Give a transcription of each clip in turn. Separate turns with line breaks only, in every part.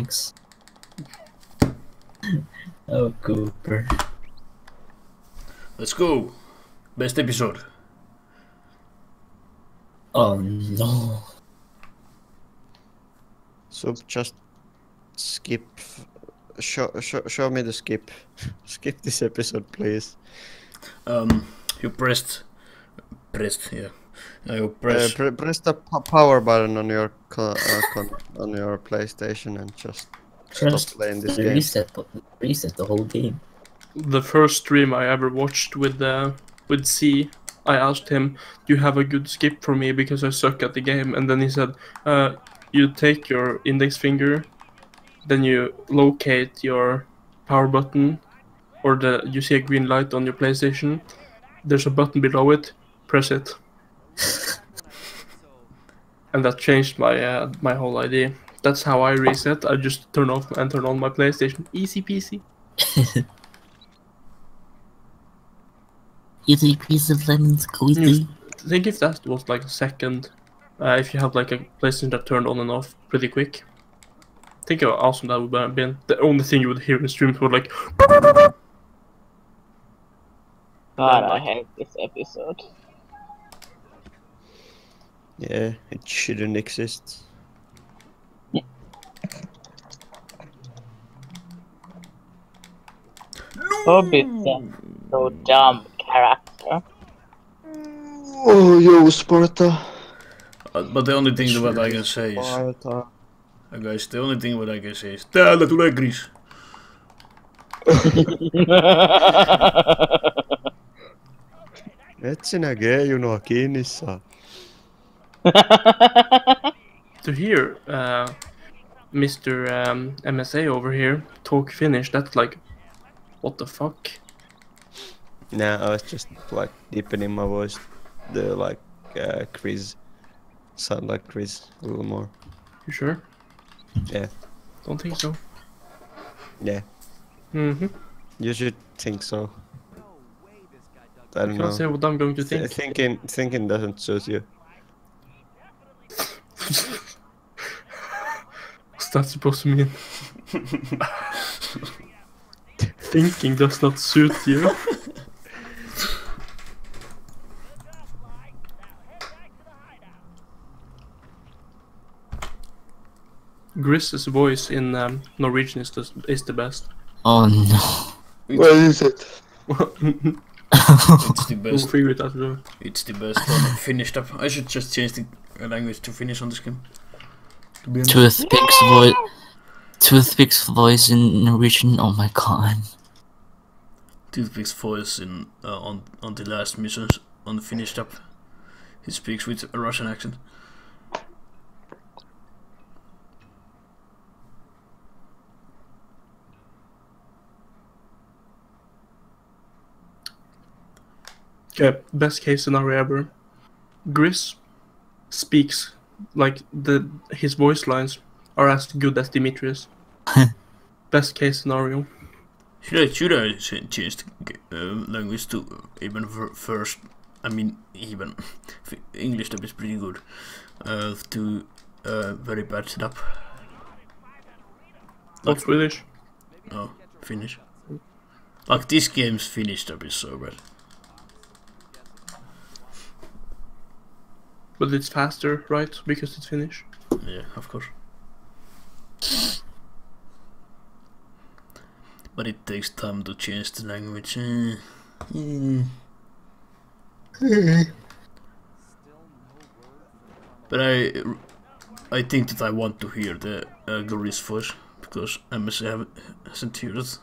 thanks. oh, Cooper.
Let's go. Best episode.
Oh no.
So just skip. Show, show, show me the skip. skip this episode, please.
Um, you pressed, pressed, yeah. Uh, you
Uh,
press.
press the p- power button on your uh, on your PlayStation and just
Just
stop playing this game.
reset, reset the whole game.
The first stream I ever watched with uh, with C, I asked him, "Do you have a good skip for me because I suck at the game?" And then he said, uh, "You take your index finger, then you locate your power button, or the you see a green light on your PlayStation. There's a button below it. Press it." and that changed my uh, my whole idea. That's how I reset. I just turn off and turn on my PlayStation. Easy peasy.
Easy piece of lemon squeezy.
think if that was like a second, uh, if you have like a PlayStation that turned on and off pretty quick, think how awesome that would have been. The only thing you would hear in streams would like,
God, I hate this episode.
Yeah, it shouldn't exist.
Hobbit's a so dumb character.
Oh, yo, Sparta.
Uh, but the only thing that I can say is,
Sparta.
uh, guys, the only thing what I can say is, täällä tulee Chris.
Et sinä G-junaa kiinni saa.
to hear uh, Mr. Um, MSA over here talk Finnish. That's like, what the fuck?
Nah, I was just like deepening my voice. The like uh, Chris sound like Chris a little more.
You sure?
Yeah,
Don't think so.
yeah.
Mm-hmm.
You should think so. I don't
Can't
know.
say what I'm going to
Th-
think.
thinking, thinking doesn't suit you.
What's that supposed to mean? Thinking does not suit you. Grizz's voice in um, Norwegian is the, is the best.
Oh no.
What is it?
It's the
We'll
best.
figure it out. though.
It's the best one. Finished up. I should just change the language to Finnish on this game. To be honest.
Toothpick's voice. Toothpick's voice in Norwegian. Oh my god.
Toothpick's voice in uh, on on the last missions on the finished up. He speaks with a Russian accent.
Okay, best case scenario ever. Grizz speaks like the his voice lines are as good as Demetrius. best case scenario.
Should I should I change the uh, language to even ver- first? I mean even English dub is pretty good. Uh, to uh, very bad dub.
Not Swedish.
Oh, Finnish. Like this game's Finnish dub is so bad.
But it's faster, right? Because it's Finnish.
Yeah, of course. But it takes time to change the language. Mm. But I, I think that I want to hear the uh, voice because MS haven't, hasn't heard it.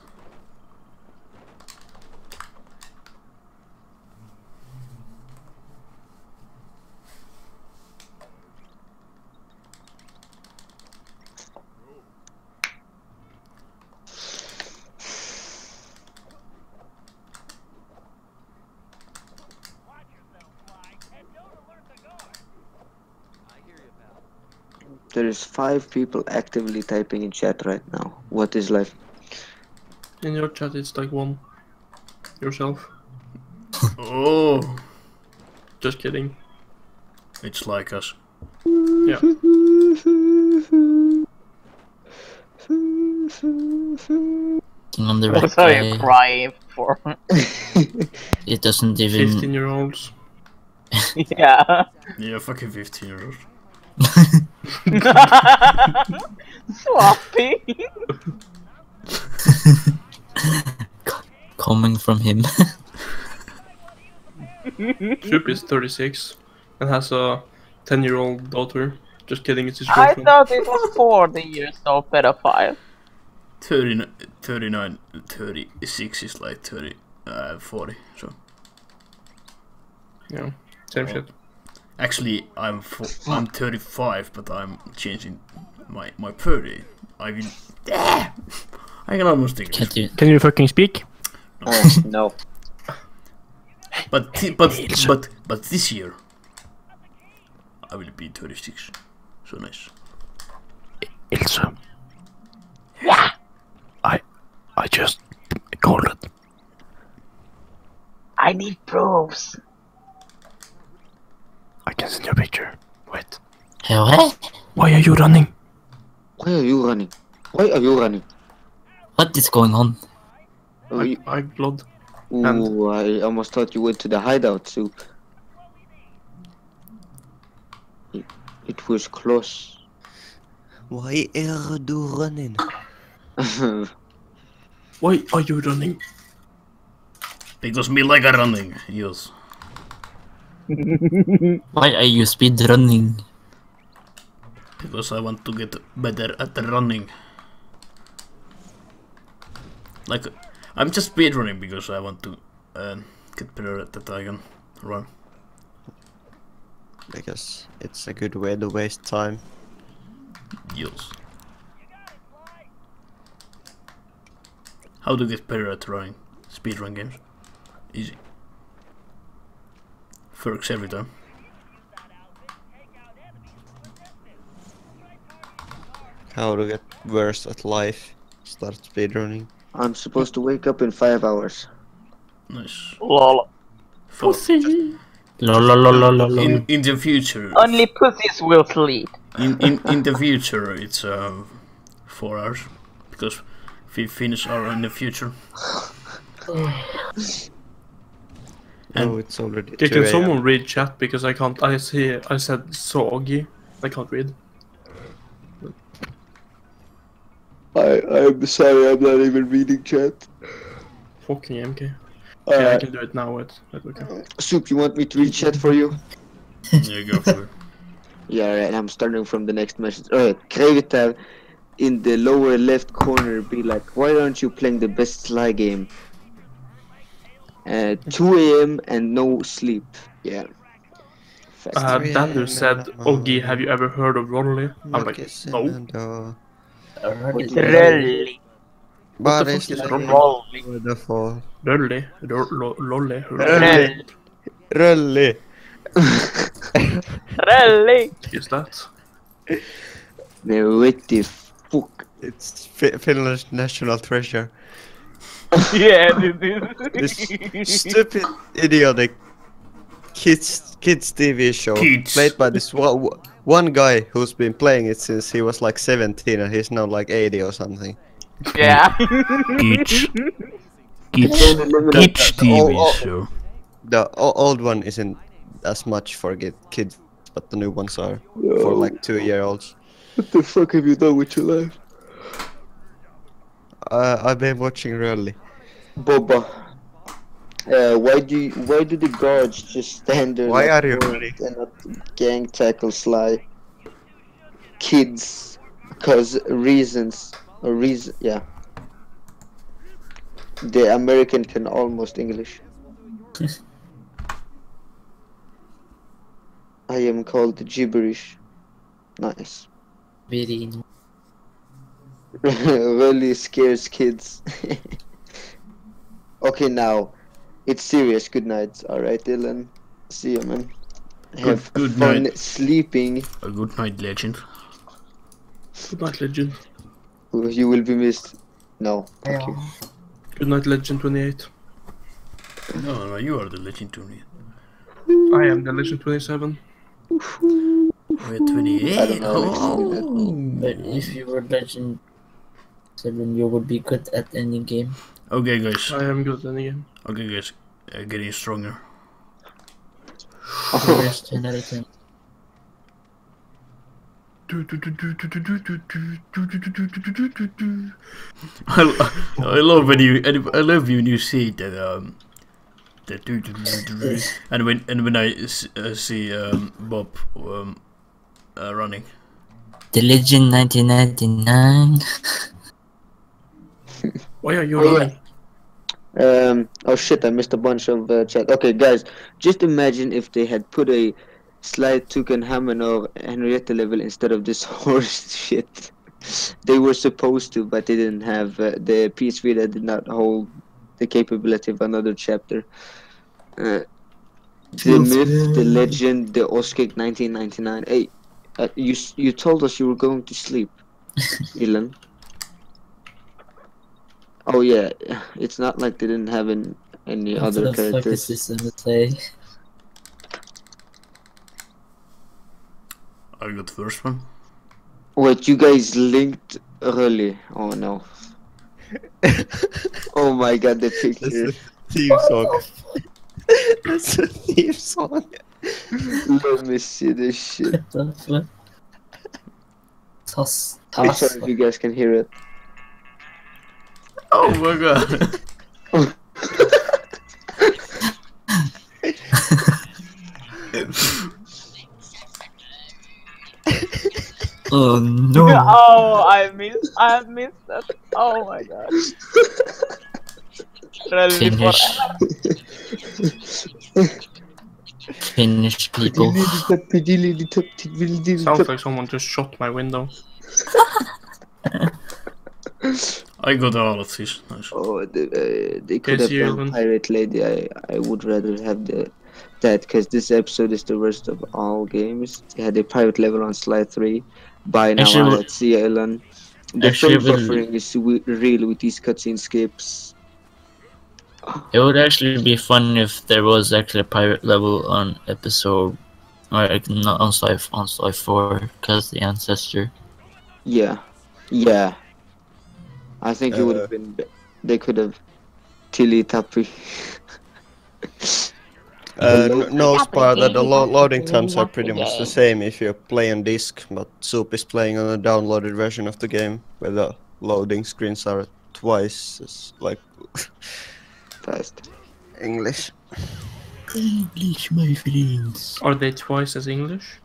There is five people actively typing in chat right now. What is left?
In your chat, it's like one. Yourself.
Oh,
Just kidding.
it's like us.
Yeah.
on the right
What are you
guy.
crying for?
It doesn't even.
15 year olds.
yeah.
Yeah, fucking 15 year old.
Suappi.
coming from him.
Soup is 36 and has a 10 year old daughter. Just kidding, it's his girlfriend.
I thought it was 40 years old pedophile.
39, 39, 36 is like 30, uh, 40. So
Yeah, same shit.
Actually, I'm fo- I'm 35, but I'm changing my my birthday. I will. Ah! I can almost think.
Can't you?
Can you fucking speak?
Oh, no.
But thi- but but but this year, I will be 36. So nice.
Ilse. I I just called it.
I need proofs.
I can send you a picture. Wait.
Hey, what?
Why are you running?
Why are you running? Why are you running?
What is going on?
Oh,
I,
you-
I blood.
Ooh, I almost thought you went to the hideout, too. It, it was close.
Why are you running?
Why are you running?
Because me like a running. Yes.
Why are you speed running?
Because I want to get better at running. Like, I'm just speed running because I want to uh, get better at that I can run.
Because it's a good way to waste time.
Yes. How to get better at running? Speedrun games. Easy. Works every time.
How to get worse at life. Start speedrunning.
I'm supposed to wake up in five hours.
Nice.
Lol.
For-
Lol, lol, lol, lol, lol, lol.
in, in the future,
Only pussies will sleep.
in, in, in the future, it's uh, four hours because we finish our in the future. And-
oh, it's already
Okay,
2
can someone read chat because I can't. I see. I said soggy. I can't read.
I, I'm sorry, I'm not even reading chat.
Fucking MK. Okay, I
Uh,
can do it now. Wait, wait, okay.
Soup, you want me to read chat for you?
Yeah, go for it.
Yeah, right, I'm starting from the next message. Alright, Krevitar in the lower left corner be like, why aren't you playing the best Sly game? Uh, 2 a.m. and no sleep. Yeah. Fact.
Uh, Dander said,
and I'm
Oggy,
on.
have you ever heard of Rolly? I'm like, no.
and, uh,
It's really,
But
fuck is
like
Rolly?
rolly,
wonderful.
Rolly, ro- lo- Lolly,
really,
Really?
really.
is that?
Man, what the fuck?
It's Fi- Finland's national treasure.
Yeah, this
This stupid, idiotic kids kids TV show
Kids.
played by this one, one guy who's been playing it since he was like 17 and he's now like 80 or something.
Yeah.
Kids. Kids.
Kids
oh.
TV show.
The old one isn't as much for kids, but the new ones are for like two year olds.
What the fuck have you done with your life?
Uh, I've been watching really.
Boba. Uh, why do you, why do the guards just stand there
Why are you
bored
running?
and not gang tackle Sly? Kids, cause reasons or reason yeah. The American can almost English. I am called gibberish. Nice.
Very
really scares kids. okay, now it's serious. Good night. All right, Dylan. See you, man. Have
good
fun
night.
sleeping.
A good night, legend.
Good night, Legend.
You will be missed. No. Thank you.
Good night, Legend 28.
No, no, you are the legend to me.
I am the Legend 27.
We're 28.
I don't know,
Oh.
But if you were legend So then you would be good at any game.
Okay, guys.
I am good at any game.
Okay, guys. Uh, getting stronger.
Here's 10 out of 10.
I, I love when you I love you when you see that um that do, do, do, do, do. and when and when I s- uh, see um Bob um uh, running.
The Legend 1999.
Why are you
Oh, yeah.
running?
Um. Oh shit! I missed a bunch of uh, chat. Okay, guys, just imagine if they had put a Slytunkhamen or Henrietta level instead of this horse shit. They were supposed to, but they didn't have uh, the PS Vita did not hold the capability of another chapter. Uh, the myth, the legend, the Oskik 1999. Hey, uh, you you told us you were going to sleep, Elon. Oh yeah, it's not like they didn't have an, any
What
other
the fuck is
characters.
this in the play?
I got the first one.
What you guys linked early? Oh no. oh my god, the
That's
picture.
a theme song. That's a theme song.
Let me see this shit.
What the? Toss.
I'm
Toss.
sorry if you guys can hear it.
Oh my god.
Oh no.
Oh, I missed. I missed that. Oh my god. Rally
Finish. Finish people.
Sounds like someone just shot my window.
I got all of these. Nice.
Oh, the, uh, they could
Yes,
have
you
done
even-
Pirate Lady. I, I would rather have the that because this episode is the worst of all games. They had a pirate level on Sly three. By now,
Actually,
let's see, Island. The
actually,
frame buffering is real with these cutscene skips.
It would actually be fun if there was actually a pirate level on episode, or like not on Sly on Sly four, cause the ancestor.
Yeah, yeah. I think it would
Uh,
have been. They could have Tilly Tappy.
Uh, no spot that the lo- loading times are pretty much the same if you play on disc, but Soup is playing on a downloaded version of the game where the loading screens are twice as like
Fast.
English.
English, my friends.
Are they twice as English?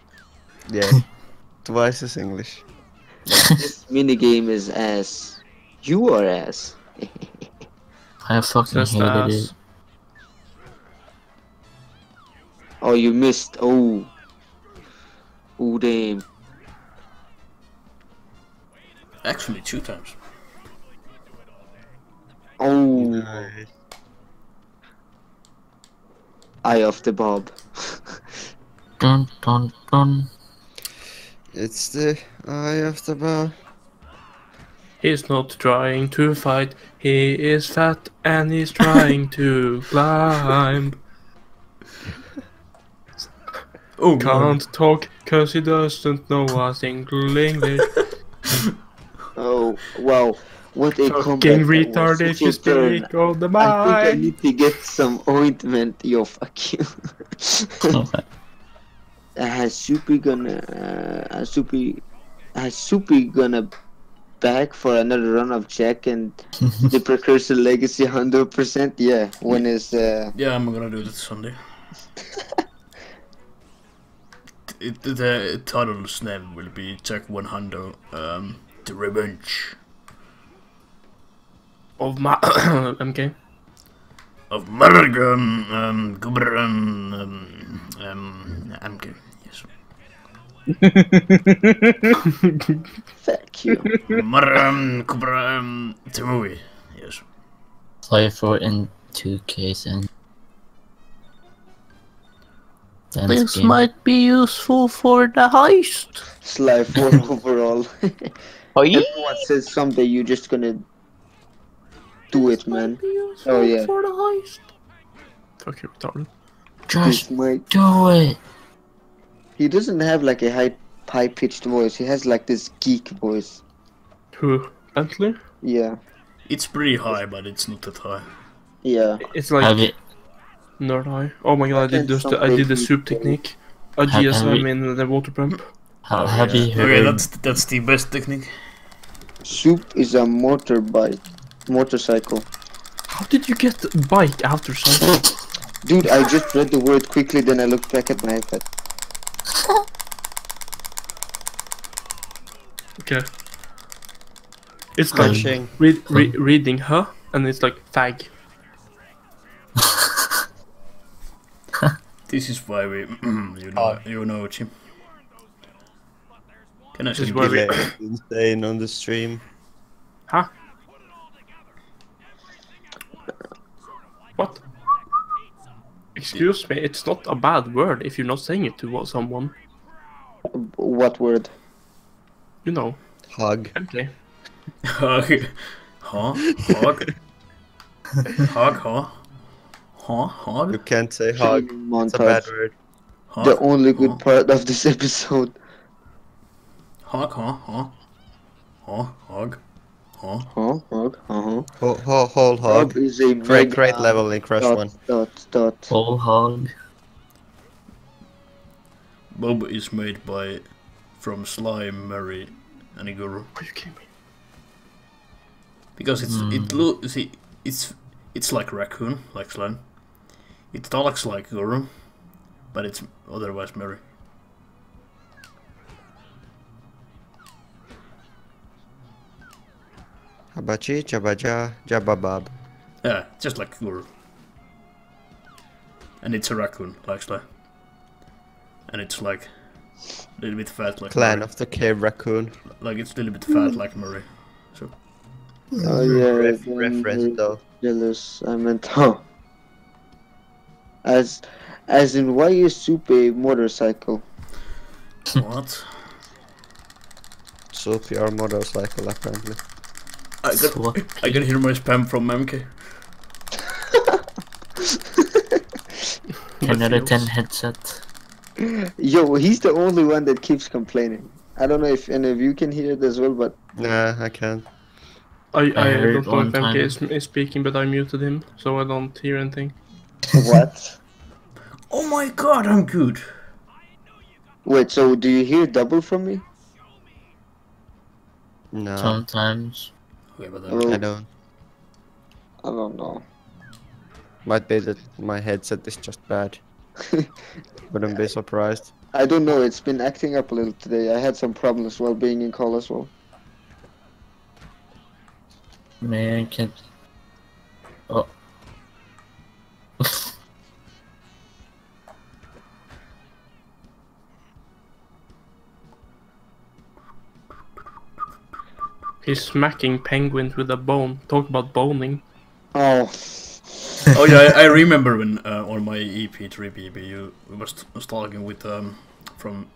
Yeah, twice as English.
this minigame is ass. You are ass.
I fucking
Just
hated
ass.
it.
Oh, you missed. Oh. Oh, damn.
Actually, two times.
Oh. Eye of the Bob.
Dun dun dun.
It's the eye of the ball.
He's not trying to fight. He is fat and he's trying to climb.
Oh,
Can't talk cause he doesn't know a single English.
Oh, well, What a
Fucking
comeback. that
retard if you speak of the
I think I need to get some ointment. Yo, fuck you. Uh, has Soupy gonna uh, has Soupy has Soupy gonna back for another run of Jak and the Precursor Legacy hundred percent? Yeah. When is uh
Yeah, I'm gonna do it Sunday. it, the title's name will be Jak 100, um, The Revenge
Of my MK.
of American um, Gubran um, um, MK.
Fuck you.
Maram Kubram movie. Yes.
Play for in 2K and. Dance game.
be useful for the heist.
Sly four overall.
Oi.
Everyone says someday you're just gonna do it, man. Oh yeah.
For the heist. You, retarded.
Just
This might-
do it.
He doesn't have like a high high pitched voice. He has like this geek voice.
Who? Bentley.
Yeah,
It's pretty high, but it's not that high.
yeah.
It's like
Have you
nerd high. Oh my god, I did just I did the soup technique. A
Have- have
GSM
we-
in the water pump.
How oh, have you heard?
Okay, that's that's the best technique.
Soup is a motorbike, motorcycle.
How did you get bike after something?
Dude, I just read the word quickly, then I looked back at my iPad.
Okay. It's like
Crunching.
read, hmm. re- reading huh, and it's like fag.
This is why we, you know, you know, Jim. Can I
This is why we-
insane on the stream.
Huh? What? Excuse me, it's not a bad word if you're not saying it to someone.
What word?
You know.
Hug.
Okay.
hug, huh, hug, hug, huh, huh,
You can't say hug. It's a bad word.
hug,
The only good
huh,
part of this episode.
hug, huh, huh, huh, hug, huh.
Huh? Hug? Uh-huh.
Ho- ho- whole
Rob
hug.
is a
Great,
mega
great level in Crash
dot,
1.
dot, dot.
Whole hog.
Bob is made by, from Slime, Murray, and Igor.
Are you kidding me?
Because it's it lo- see it's it's like raccoon, like slime. It talks like Guru, but it's otherwise merry.
Habachi, jabaja, jababab.
Yeah, just like Guru. And it's a raccoon, like slime. And it's like a little bit fat, like
Clan
Murray.
of the Cave Raccoon.
like it's a little bit fat, like Murray. So
Oh yeah,
Ref- reference though.
jealous. I meant huh. Oh. As as in why is soup a motorcycle?
what?
Soup your motorcycle apparently.
I
So
can
what?
I can hear my spam from MK.
Ten out of ten headset.
Yo, he's the only one that keeps complaining. I don't know if any of you can hear it as well, but
Nah, I can't.
I, I,
heard
don't know
one
if MK is, is speaking, but I muted him, so I don't hear anything.
what?
Oh my god, I'm good.
Wait, so do you hear double from me?
No,
Sometimes.
Okay, but
Oh,
I don't.
I don't know.
Might be that my headset is just bad. Wouldn't be surprised.
I don't know. It's been acting up a little today. I had some problems while being in call as well.
Man, can't. Oh.
He's smacking penguins with a bone. Talk about boning.
Oh,
oh yeah, I, I remember when uh, on my EP3BB you was, t- was talking with um from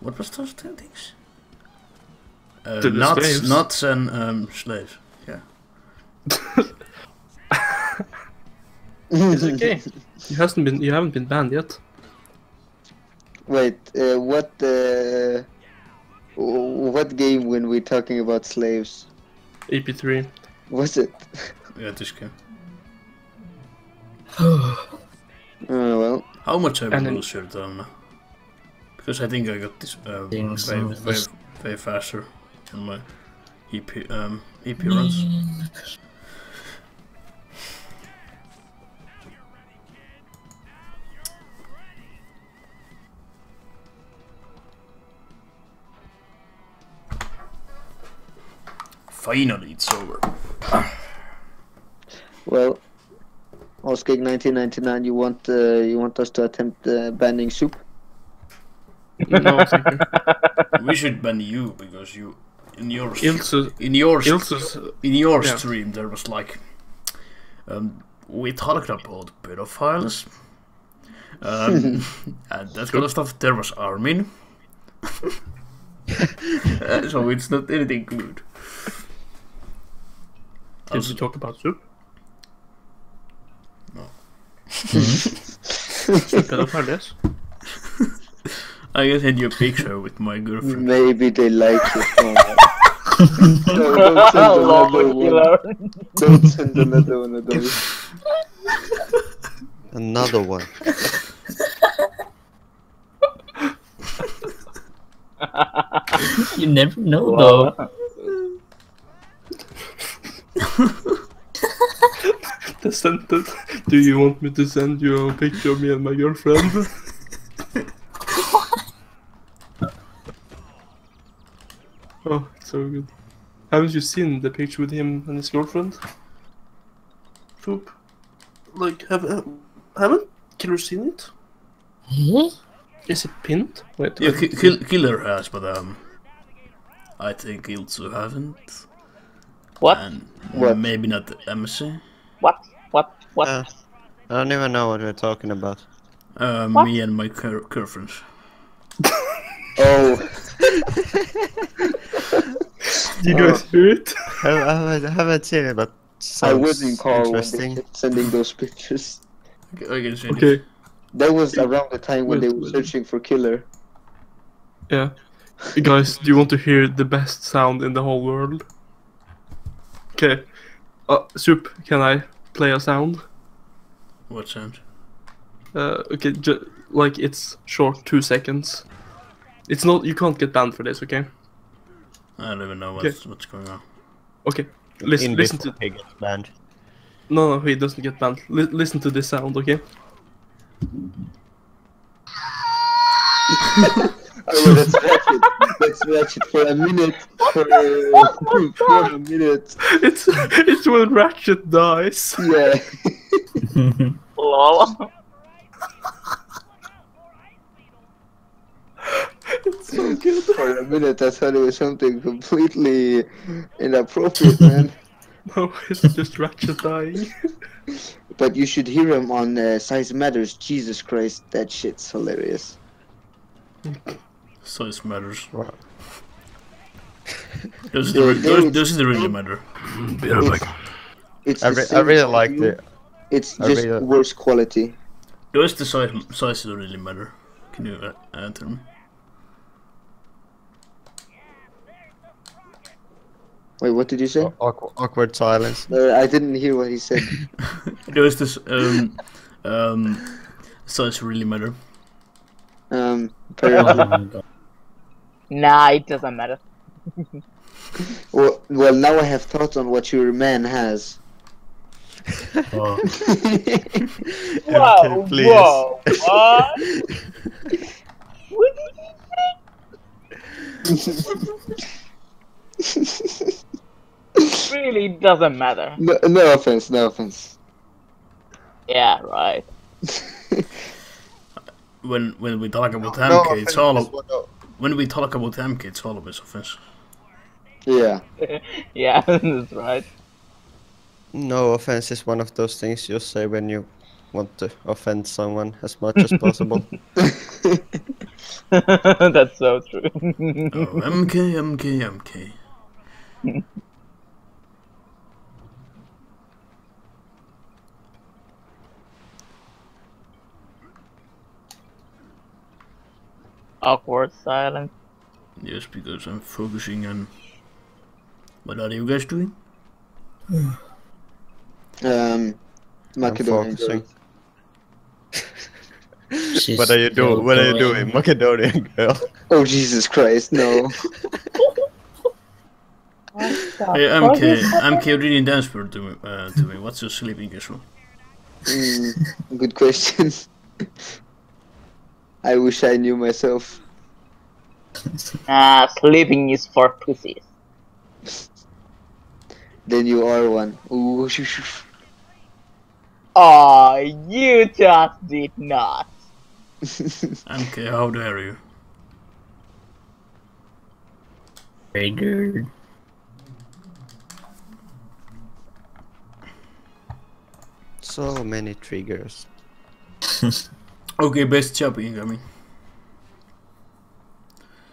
what was those two things? Uh,
To the
nuts,
slaves.
nuts and um, slaves. Yeah.
It's okay. You hasn't been you haven't been banned yet.
Wait, uh, what? Uh, w- what game when we're talking about slaves?
EP3.
Was it?
Yeah, this game.
Oh well.
How much I will
And then-
lose your down? Because I think I got this uh, way,
Things
way, way, way faster on my EP um, EP runs. Finally, it's over.
Well, Oskig 1999. You want? Uh, you want us to attempt uh, banning soup?
No,
we should ban you because you in your
Ilse,
in your
Ilse's
in your
Yeah.
stream there was like um, we talked about pedophiles um, and that kind of stuff. There was Armin, Uh, so it's not anything good.
Did
Also-
we talk about soup?
No. Mm-hmm.
Pedophile, yes.
I can send you a picture with my girlfriend.
Maybe they like it. No, don't send another one. Don't send another one of those.
Another one.
You never know though.
The sentence. Do you want me to send you a picture of me and my girlfriend? oh, it's so good. Haven't you seen the picture with him and his girlfriend? Poop. Like, have, uh, haven't Killer seen it?
Eh?
Is it pinned? Wait,
Yeah,
I-
Kill- Killer has, but um, I think Ilzu haven't,
What?
and
What?
maybe not MC.
What? What? What?
Uh, I don't even know what we're talking about.
Uh,
What?
me and my cur- girlfriend.
Oh,
you guys hear it?
I, I, haven't- I haven't seen it, but
I
sounds
was in car when they
interesting.
kept sending those pictures.
I can see.
Okay,
That was around the time when they were
wait.
searching for killer.
yeah. Guys, do you want to hear the best sound in the whole world? Okay. Uh, Soup, can I play a sound?
What sound?
Uh, okay, ju- like it's short, two seconds. It's not. You can't get banned for this. Okay.
I don't even know what's what's going on.
Okay. Listen.
In
Listen to.
he gets banned.
No, no, he doesn't get banned. Li- listen to this sound. Okay.
Oh, that's ratchet. That's ratchet for a minute. For, uh, for a minute.
It's it's when Ratchet dies.
Yeah.
Lol.
It's so good.
For a minute, I thought it was something completely inappropriate, man.
No, it's just Ratchet dying.
But you should hear him on uh, Size Matters. Jesus Christ, that shit's hilarious.
Size matters.
Wow.
Does
Yeah,
it, re-
there
does,
is-
does it really matter?
It's
I, re- I really like
audio,
the.
It's
I
just
really-
worse quality.
Does the size size really matter? Can you uh, answer me?
Wait, what did you say?
Awkward, awkward silence.
Uh, I didn't hear what he said.
Does this um um size really matter?
Um, apparently.
Nah, it doesn't matter.
well, well, now I have thoughts on what your man has.
Oh.
Whoa,
MK, please.
whoa, what? what did you say? really doesn't matter.
no, no offense, no offense.
Yeah, right.
When when we talk about MK,
No,
it's all
offense,
of,
what the-
when we talk about MK, it's all of his offense.
Yeah.
yeah, that's right.
No offense is one of those things you say when you want to offend someone as much as possible.
that's so true.
Oh, MK, MK, MK.
Awkward silence.
Yes, because I'm focusing on. What are you guys doing?
Um,
I'm
Macedonian
focusing.
girl.
She's
What are you doing? What are you doing, Macedonian girl?
Oh Jesus Christ, no.
Hey, MK, MK reading dance for to me. Uh, to me. What's your sleeping issue?
Mm, good question. I wish I knew myself.
Ah, sleeping is for pussies.
Then you are one. Ooh, shoo, shoo, shoo.
Oh, you just did not.
okay, how dare you?
Triggered.
So many triggers.
Okay, best job incoming.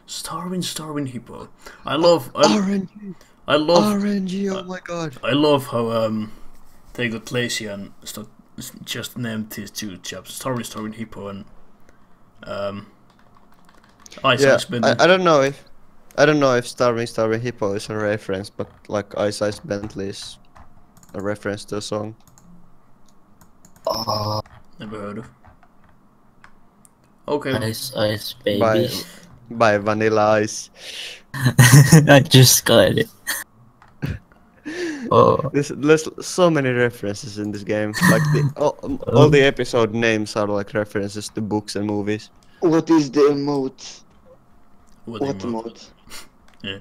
Starving, starving hippo. I love, I,
RNG!
I love,
RNG, oh my god.
I love how um they got lazy and start, just named these two chaps starving, starving hippo and um. Ice
Yeah,
Ice
I, I don't know if I don't know if Starving Starving Hippo is a reference, but like Ice Ice Bentley is a reference to a song.
Oh,
Never heard of. Okay.
ice, ice, baby.
By by Vanilla Ice.
I just got it. oh,
There's, there's so many references in this game. Like the, all, all the episode names are like references to books and movies.
What is the emote?
What,
What
emote?
emote?
Yeah.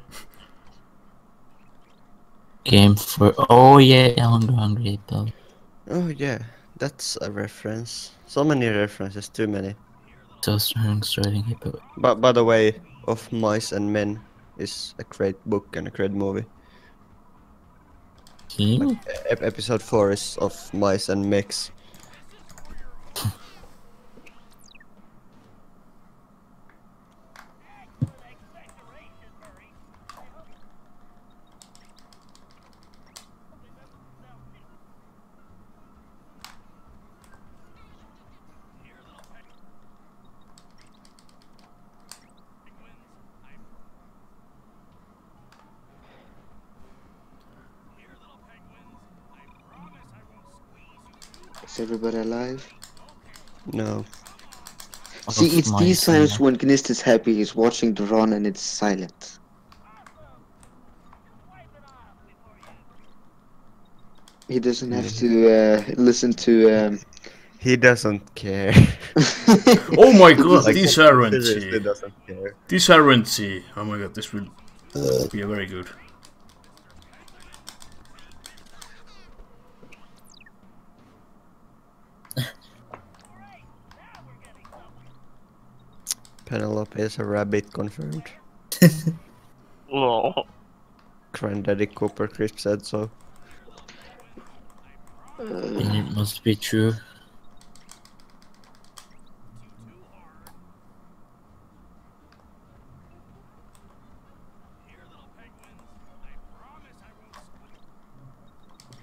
game for. Oh yeah, hungry, hungry though.
Oh yeah, that's a reference. So many references, too many.
Strong, starting hippo.
But by the way, of Mice and Men is a great book and a great movie. Ep- episode four is of Mice and Mechs.
Is everybody alive?
No.
See,
Of
it's these
and
times when Gnist is happy, he's watching the run and it's silent. He doesn't have to uh, listen to. Um...
He doesn't care.
Oh my god,
Like,
this
seriously
RNG.
doesn't care.
This RNG. Oh my god, this will be very good.
Penelope is a rabbit confirmed.
Oh.
Granddaddy Cooper Crisp said so.
And it must be true.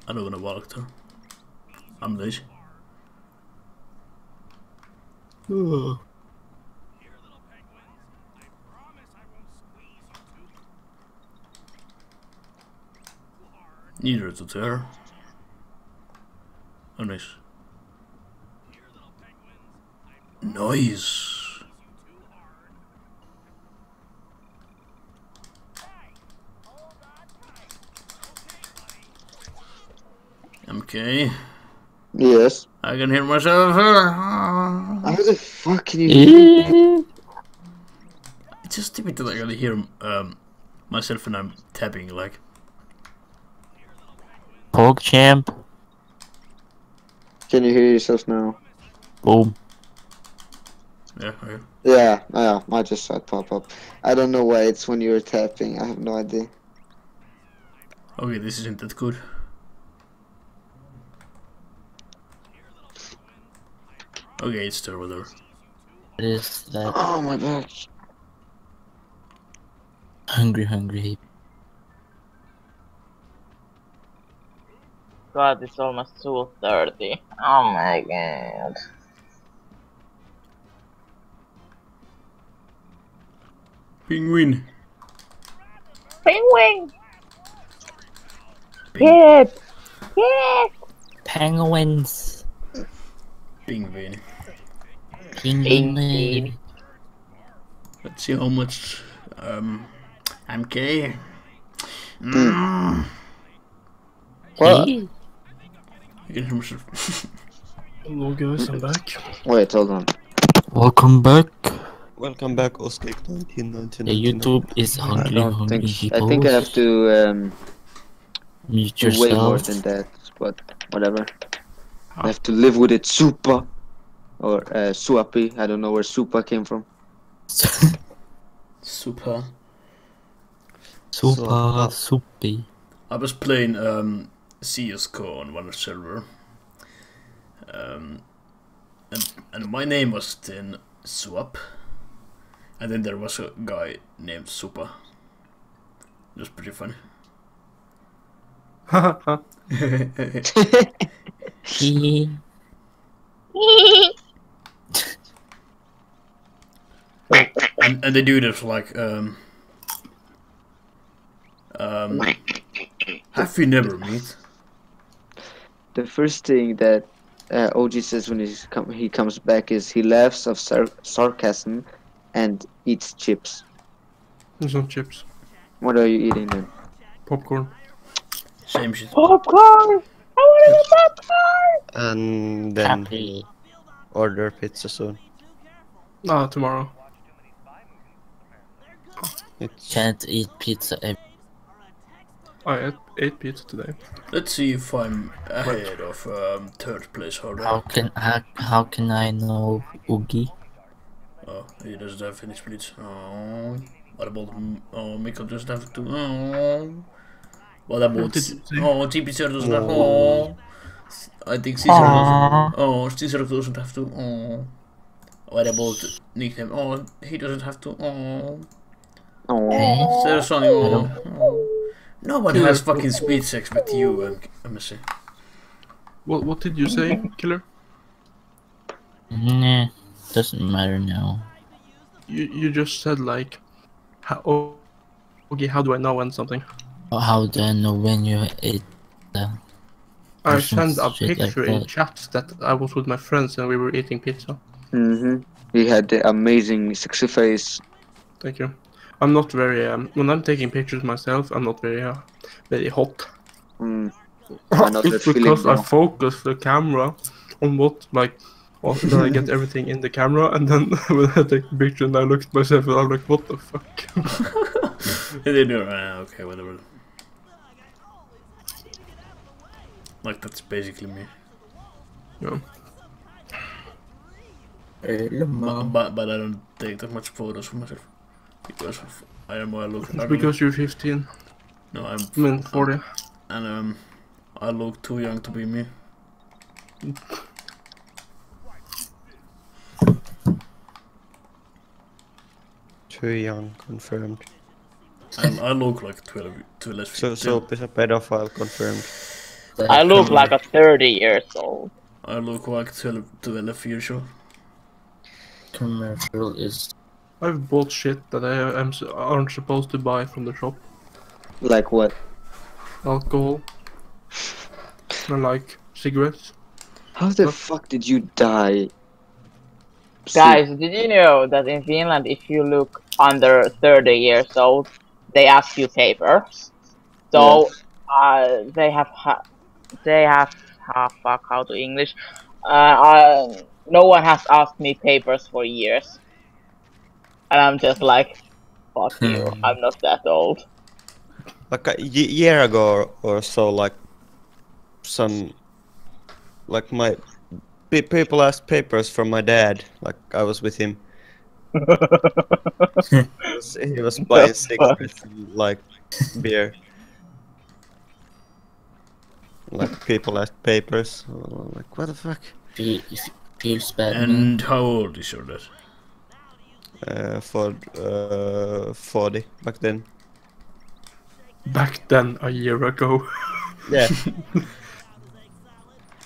I don't wanna walk though. I'm lazy. Neither to there. Oh, nice. Nice. Okay,
yes.
I can hear myself.
How the fuck can you?
It's just stupid that I can hear um, myself when I'm tapping. Like,
Pog champ.
Can you hear yourself now?
Boom.
yeah, okay.
Yeah, yeah. I just saw it pop up. I don't know why it's when you're tapping. I have no idea.
Okay, this isn't that good. Okay, it's there, whatever.
What is that?
Oh my back.
Hungry, hungry.
God, it's almost 2.30. Oh my god.
Penguin.
Penguin!
Ping-
Yes! Yes!
Penguins.
Penguin.
Penguin.
Let's see how much. Um, I'm gay. Mm.
What?
Hey.
I can hear myself.
Hello guys, I'm back.
Wait, hold on.
Welcome back.
Welcome back, Oskik 1999.
The YouTube is
I
hungry,
don't
hungry
think. I think I have to um,
Mute
do way more than that. But whatever. I have to live with it. Super. Or uh, Suappi. I don't know where Supa came from.
Super.
Super, soupy.
I was playing um, CS:GO on one server, um, and and my name was then Swap, and then there was a guy named Supa. Was pretty funny. And, and the dude was like, um, Um, have you never met?
The first thing that uh, OG says when he's com- he comes back is he laughs of sar- sarcasm and eats chips.
There's no chips.
What are you eating then?
Popcorn.
Same shit.
Popcorn! I want to popcorn!
And then
Happy.
order pizza soon.
Ah, tomorrow.
It's
Can't eat pizza every
I ate, ate pizza today.
Let's see if I'm ahead of um, third place holder.
How can how, how can I know Oogie?
Oh, he doesn't have any splits. Oh, what about oh Mikkel doesn't have to. Oh, what about
did you say?
oh GP0 doesn't have. Oh, I think Caesar doesn't. Oh, Caesar doesn't have to. Oh, what about nickname? Oh, he doesn't have to. Oh,
Oh,
there's something. Oh, oh. No one has fucking speed sex but you, um, MSC.
What What did you say, Killer?
Nah, doesn't matter now.
You You just said like, how, oh, okay, how do I know when something?
How do I know when you ate the
I sent a
shit like
picture in
that.
chat that I was with my friends and we were eating pizza.
mm-hmm. He had the amazing sexy face.
Thank you. I'm not very um, when I'm taking pictures myself. I'm not very uh, very hot.
Mm. I know
it's
feeling
because I focus the camera on what like. Well, then I get everything in the camera, and then when I take the picture and I look at myself, and I'm like, "What the fuck?"
They didn't do uh, okay, whatever. Like that's basically me.
yeah.
But, but, but I don't take that much photos for myself. Because of, I am I look
It's because you're 15.
No, I'm
I mean 40.
and um I look too young to be me.
too young, confirmed.
And I look like 12, 12
So
15.
Soap is a pedophile, confirmed.
I look like a 30 years old.
I look like 12, 12 years old.
commercial is
I've bought shit that I am aren't supposed to buy from the shop.
Like what?
Alcohol. And like cigarettes.
How the
What?
fuck did you die?
Guys, did you know that in Finland, if you look under 30 years old, they ask you papers? So, uh, they have, ha- they have, ah, fuck, how to English? Uh, uh, no one has asked me papers for years. And I'm just like, fuck you,
Hmm.
I'm not that old.
Like a y- year ago or so, like some, like my pe- people asked papers from my dad. Like I was with him. he, was, he was buying cigarettes and like beer. Like people asked papers. Like what the fuck?
feel, feels bad. man.
And how old is your dad?
Uh, for uh, forty back then.
Back then, a year ago.
Yeah.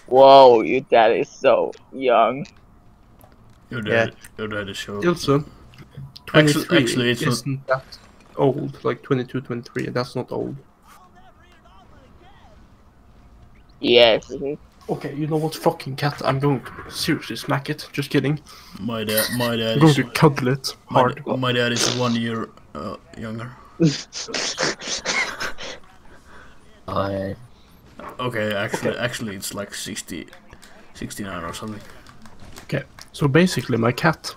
Whoa, your dad is so young.
Your
Yeah.
dad, your dad is your
Also,
Actually- actually, it's not-
isn't that old. Like 22, 23, that's not old.
Yes, it is.
Okay, you know what? Fucking cat. I'm going to seriously smack it. Just kidding.
my dad. My
I'm
dad
going
is
to cuddle it
my,
hard.
my dad is one year uh, younger.
I
Okay, actually, actually, it's like 60, 69 or something.
Okay, so basically, my cat.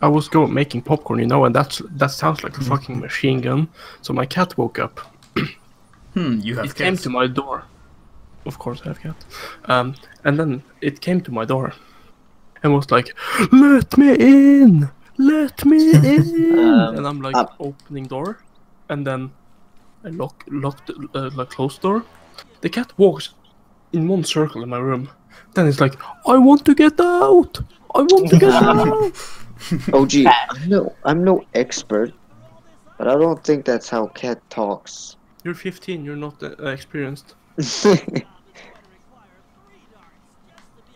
I was going making popcorn, you know, and that's that sounds like a
Mm-hmm.
fucking machine gun. So my cat woke up.
Hmm, you have
it came to my door. Of course, I have cat. Um, and then it came to my door, and was like, "Let me in, let me in."
Um,
and I'm like
up.
opening door, and then I lock locked uh, like closed door. The cat walks in one circle in my room. Then it's like, "I want to get out. I want to get out."
OG, I'm no, I'm no expert, but I don't think that's how cat talks.
You're 15. You're not uh, experienced.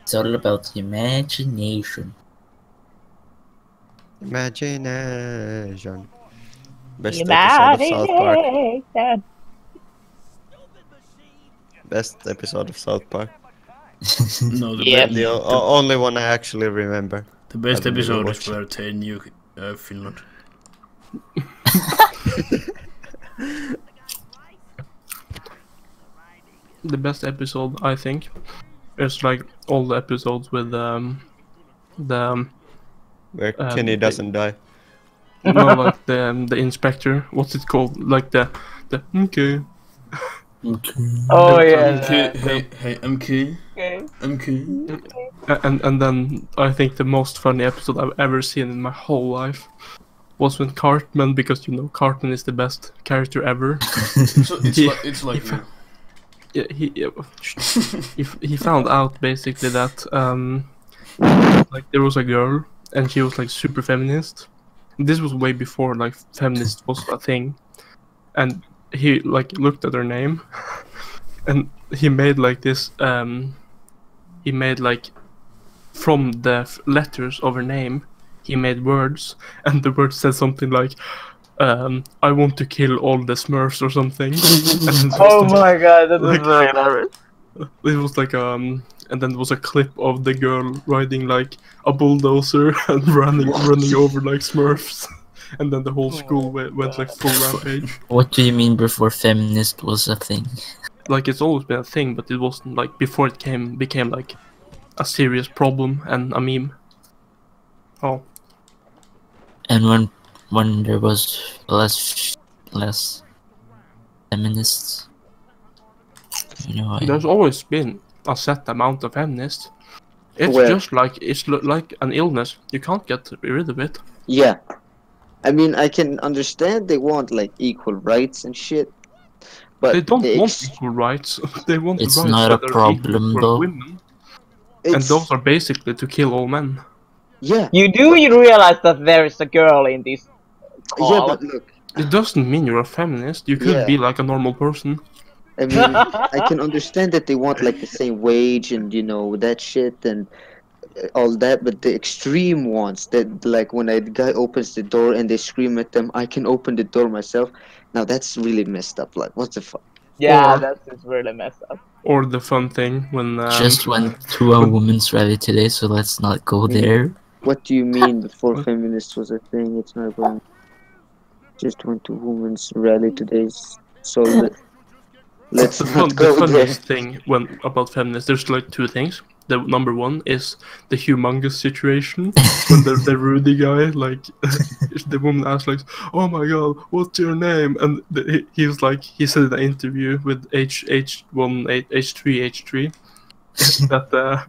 it's all about the imagination.
Imagination. Best episode of South Park. Best episode of South Park.
No, the,
Yeah.
be-
The o- o- only one I actually remember.
the best
I didn't
episode is where they knew uh, Finland.
The best episode, I think, is like all the episodes with um, the um,
Where
Um,
Kenny
they-
doesn't die.
no like the um, the inspector. What's it called? Like the the okay.
Oh
Okay.
yeah.
Okay,
the-
hey, hey, I'm key,
okay.
I'm key.
A- And and then I think the most funny episode I've ever seen in my whole life was when Cartman, because you know Cartman is the best character ever.
So it's
He-
like it's like
he
you.
yeah, he he, found out basically that um like there was a girl and she was like super feminist. This was way before like feminist was a thing, and he like looked at her name, and he made like this um he made like from the letters of her name he made words. And the words said something like um I want to kill all the Smurfs or something. It was
Oh
the-
my god, that
Like-
is very hilarious.
it was like um and then there was a clip of the girl riding like a bulldozer and running running over like smurfs and then the whole school went, went like full rampage
What do you mean before feminist was a thing?
like it's always been a thing but it wasn't like before it came became like a serious problem and a meme oh
And when when there was less less feminists, you know, I,
there's always been a set amount of feminists it's
Where?
just like it's lo- like an illness you can't get rid of it
Yeah. I mean, I can understand they want like equal rights and shit, but
they don't
the
want equal rights they want
It's
rights
not a
that are equal
problem, though.
women and those are basically to kill all men.
yeah,
You do you realize that there is a girl in this call?
yeah, but look,
It doesn't mean you're a feminist. You could
Yeah.
be like a normal person.
I mean, I can understand that they want like the same wage and you know that shit and all that, but the extreme ones that like when a guy opens the door and they scream at them, I can open the door myself. Now that's really messed up. Like, what the fuck?
yeah,
Or-
that's just really messed up.
Or the fun thing when um,
just went to a women's rally today, so let's not go there.
What do you mean before feminist was a thing? It's not going. Just went to women's rally today, so let, let's
the, fun,
not
the
go there.
funniest thing when about feminists, there's like two things. The number one is the humongous situation when the, the Rudy guy, like the woman asks like, "Oh my God, what's your name?" and the, he, he was like, he said in an interview with H H one H three H three that uh,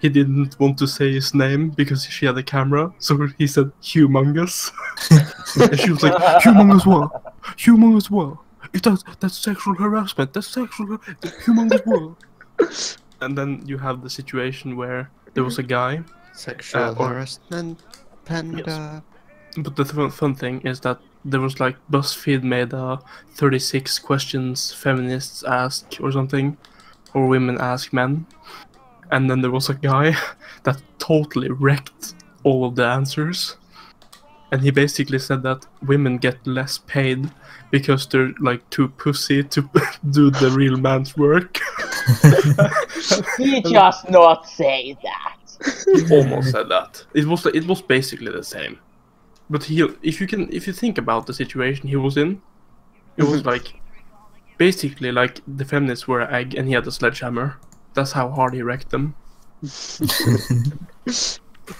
he didn't want to say his name because she had a camera, so he said humongous, and she was like, "Humongous what? Humongous what? It does, that's sexual harassment. That's sexual. har- that's humongous what?" And then you have the situation where there was a guy,
Sexual
Uh, or-
harassment, panda.
but the fun, fun thing is that there was like BuzzFeed made a 36 questions feminists ask or something, or women ask men, and then there was a guy that totally wrecked all of the answers, and he basically said that women get less paid because they're like too pussy to do the real man's work.
He just not say that.
he almost said that. It was it was basically the same. But he, if you can, if you think about the situation he was in, it was mm-hmm. like basically like the feminists were an egg and he had a sledgehammer. That's how hard he wrecked them.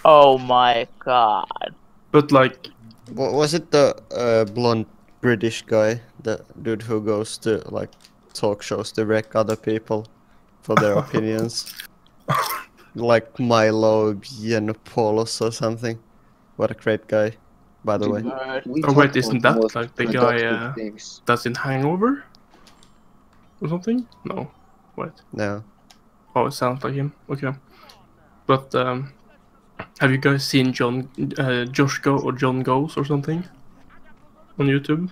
Oh my god.
But like,
Wa- Was it the uh, blonde British guy, the dude who goes to like talk shows to wreck other people for their opinions? Like Milo Yiannopoulos or something. What a great guy, by the way.
We
Oh, wait,
talk
isn't that like the guy,
productive
uh, that's in Hangover or something. No, What?
No.
Oh, it sounds like him. Okay. But um, have you guys seen John, uh, Josh Go or John Goes or something on YouTube?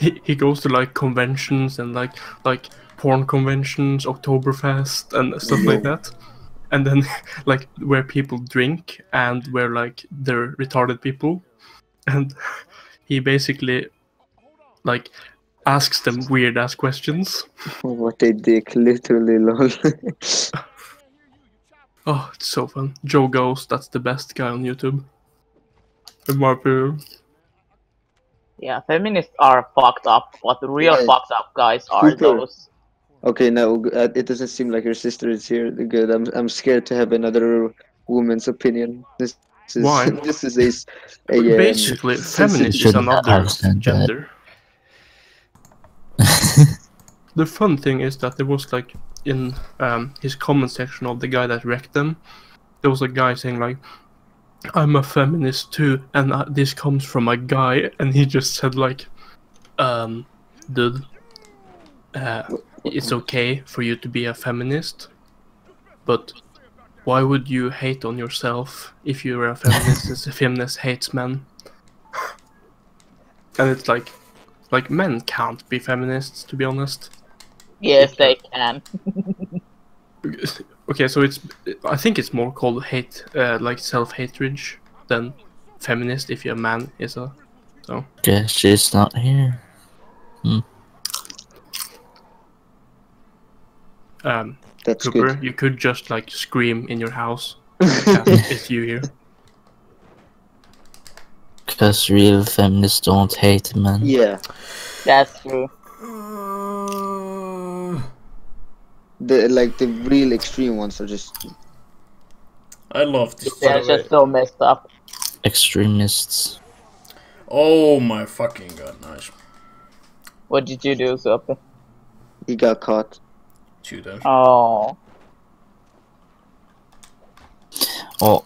He he goes to like conventions and like like porn conventions, Oktoberfest and stuff like that. And then like where people drink and where like they're retarded people, and he basically like asks them weird ass questions.
What a dick, literally, lol.
Oh, it's so fun. Joe Goes, that's the best guy on YouTube. In my opinion.
Yeah, feminists are fucked up. What the real
Yeah.
fucked up guys are
Super.
those.
okay, now uh, it doesn't seem like your sister is here. Good. I'm I'm scared to have another woman's opinion. This, this is
Why?
this is a s- a, um,
Basically, feminist is
shouldn't
another
have that.
gender. The fun thing is that there was like in um, his comment section of the guy that wrecked them, there was a guy saying like, "I'm a feminist too," and uh, this comes from a guy, and he just said like, um, "Dude, uh, it's okay for you to be a feminist, but." Why would you hate on yourself if you're a feminist? as a feminist hates men. And it's like, like men can't be feminists, to be honest.
Yes, they can.
Okay, so it's I think it's more called hate, uh, like self-hatred than feminist if you're a man is a. so.
Guess she's not here.
Um,
That's
Cooper,
good.
you could just like scream in your house. if you hear.
Because real feminists don't hate men.
yeah,
That's true.
Uh,
the like the real extreme ones are just
I love this.
They're just so messed up.
Extremists.
Oh my fucking god, nice.
What did you do, Sophie?
he got caught.
Two times.
Oh.
Oh,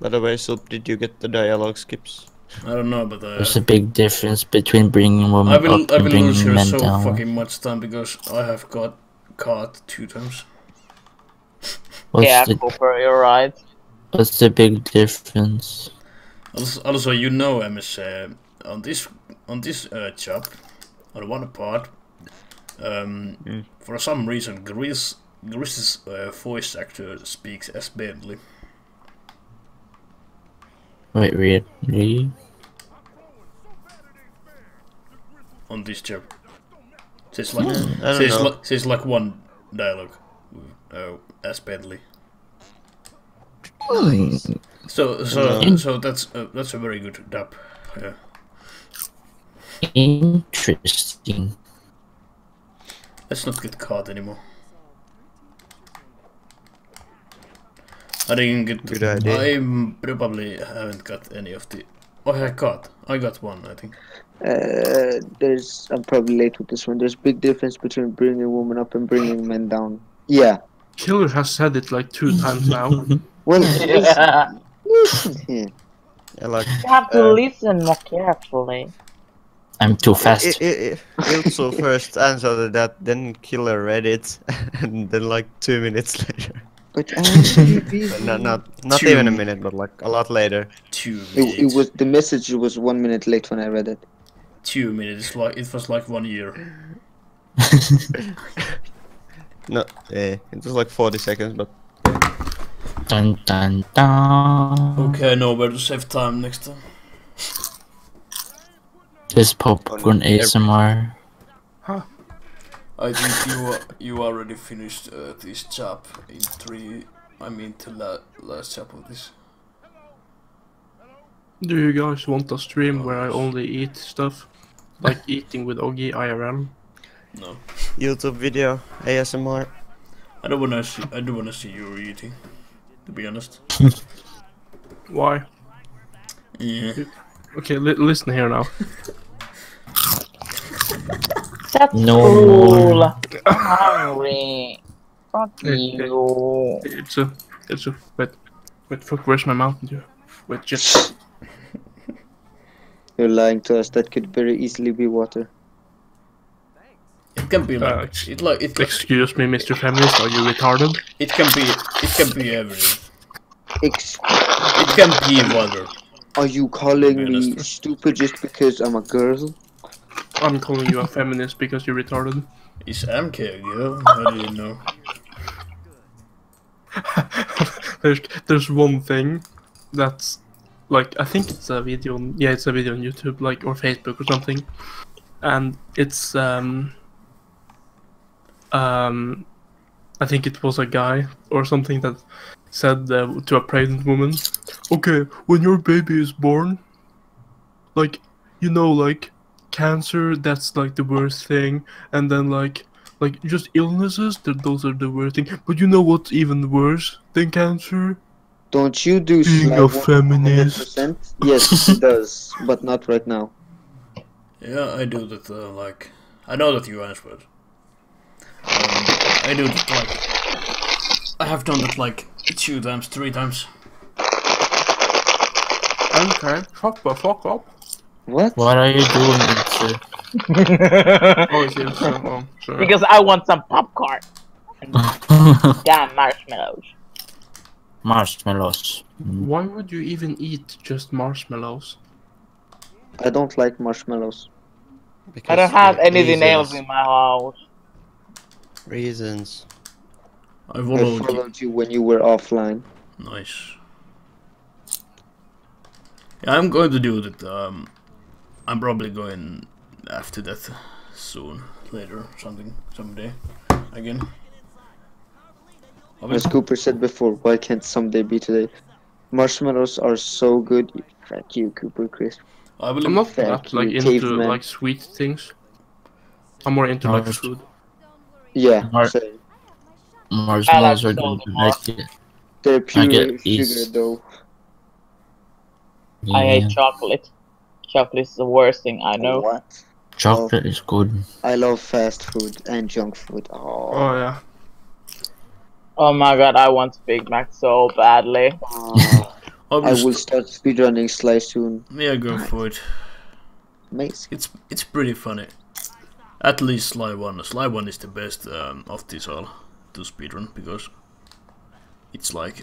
By the way, Soup, did you get the dialogue skips?
I don't know, but uh,
there's a big difference between bringing women
I will
up
I
and
will
bringing
lose here
men
so
down.
fucking much time because I have got caught two times.
What's
yeah,
the
Cooper, you're right.
what's the big difference?
Also, also you know, Ms. Uh, on this on this uh, job, on one part, um,
Mm.
for some reason, Grizz Grizz's uh, voice actor speaks as Bentley.
Wait, really?
on this job. Says like
I
says, like says like one dialogue Oh, as Bentley. So so
Mm.
so that's uh, that's a very good dub. Yeah.
Interesting.
Let's not get caught anymore. I didn't get.
Good idea.
I probably haven't got any of the. Oh, I got. I got one. I think.
Uh, there's I'm probably late with this one. There's big difference between bringing a woman up and bringing men down. Yeah.
Killer has said it like two times now.
Well,
Yeah.
listen here.
Yeah, like
You have to
Uh,
listen more carefully.
I'm too
I-
fast.
I- I- Ilso first answered that, then Killer read it, and then like two minutes later.
But I'm
not not, not
Two.
even a minute, but like a lot later.
Two
It,
minutes.
it was the message was one minute late when I read it.
two minutes. Like it was like one year.
No, eh, it was like 40 seconds, but
Dun dun dun.
Okay, I know where to save time next time.
This popcorn
every-
ASMR.
I think you are, you already finished uh, this job in three. I mean, the la- last job of this.
Do you guys want a stream where I only eat stuff? Like eating with Oggy IRL?
No,
YouTube video, ASMR.
I don't wanna see. I don't wanna see you eating. To be honest.
Why?
Yeah.
Okay, li- listen here now.
That's
No
cool.
more.
I'm hungry. Fuck you.
It's a, it's a, wait, wait, fuck, where's my Mountain Dew? Wait, just,
You're lying to us. That could very easily be water.
It can be like
Uh,
it like it,
excuse me, Mr. Feminist, are you retarded?
it can be it can be everything.
Ex-
It can be water.
are you calling
Be
me stupid just because I'm a girl?
I'm calling you a feminist because you're retarded.
Is MK a girl? How do you know?
there's, there's one thing that's, like, I think it's a video, on, yeah, it's a video on YouTube, like, or Facebook or something, and it's um um I think it was a guy or something that said uh, to a pregnant woman, "Okay, when your baby is born, like you know, like cancer, that's like the worst thing, and then like like just illnesses, that those are the worst thing. But you know what's even worse than cancer?
Don't you do
Being
Sly
a
100%?
feminist.
Yes, it does, but not right now.
Yeah, I do that. Uh, like, I know that you answered. Um, I do that. Like, I have done that like two times, three times.
Okay, fuck the fuck up.
What?
What are you doing, Itsu?
Oh, it's yes, oh, sorry.
because I want some popcorn. Damn marshmallows.
Marshmallows. Mm.
Why would you even eat just marshmallows?
I don't like marshmallows.
I don't have
Because
anything else in my house.
Reasons.
I
I
followed you.
you when you were offline.
Nice. Yeah, I'm going to do that. Um, I'm probably going after that soon, later, something, someday, again. I will-
As Cooper said before, why can't someday be today? Marshmallows are so good. Thank you, Cooper Chris.
I will.
I'm not
Thank
that like
you,
into
caveman.
like sweet things. I'm more into
No,
like food.
Yeah,
Mar-
same.
Marshmallows
I
are
like
going to
salty more.
make it.
They're pure sugar
these.
though.
I
Yeah.
hate chocolate. Chocolate is the worst thing I know.
What?
Chocolate is good.
I love fast food and junk food. Oh,
Oh yeah.
Oh my god, I want Big Mac so badly.
oh.
I will.
I
st-
will start speedrunning Sly soon.
yeah, go for it.
Amazing.
It's it's pretty funny. At least Sly One. Sly One is the best um, of this all to speedrun because it's like